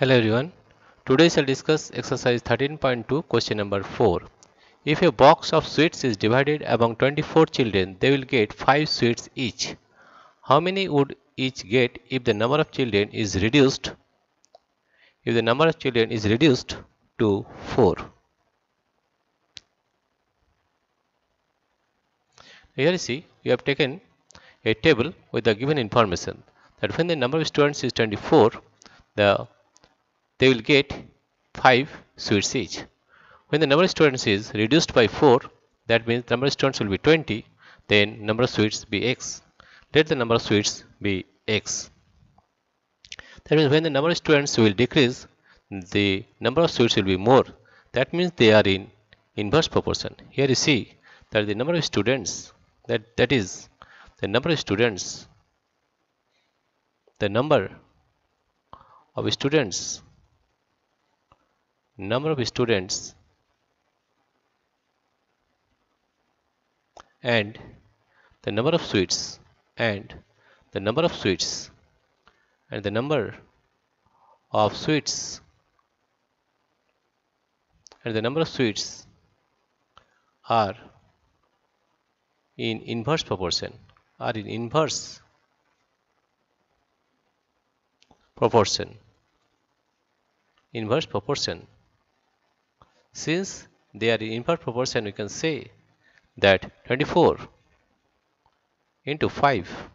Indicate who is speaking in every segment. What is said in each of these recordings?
Speaker 1: Hello everyone. Today shall discuss exercise 13.2 question number 4. If a box of sweets is divided among 24 children, they will get 5 sweets each. How many would each get if the number of children is reduced if the number of children is reduced to 4? Here you see, we have taken a table with the given information that when the number of students is 24, the they will get 5 sweets each. When the number of students is reduced by 4, that means the number of students will be 20, then number of sweets be x. Let the number of sweets be x. That means when the number of students will decrease, the number of sweets will be more. That means they are in inverse proportion. Here you see that the number of students, that, that is the number of students, the number of students number of students and the number of sweets and the number of sweets and the number of sweets and the number of sweets are in inverse proportion are in inverse proportion inverse proportion since they are in inverse proportion, we can say that 24 into 5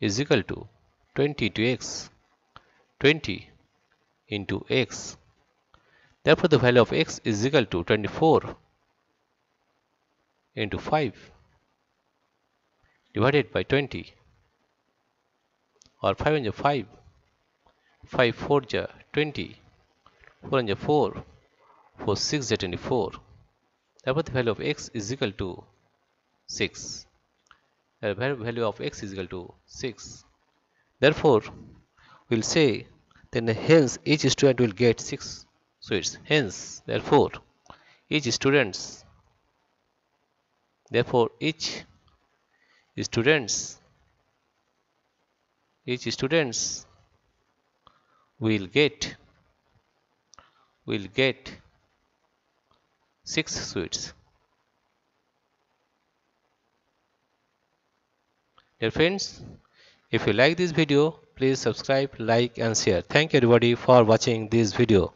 Speaker 1: is equal to 20 to x 20 into x. Therefore the value of x is equal to 24 into 5 divided by 20 or 5 into 5 5 4 ja 20 4 ja 4 4 6 ja 24 therefore the value of x is equal to 6 the value of x is equal to 6 therefore we'll say then hence each student will get 6 sweets hence therefore each students therefore each students each students will get will get 6 sweets. Dear friends if you like this video please subscribe like and share. Thank you everybody for watching this video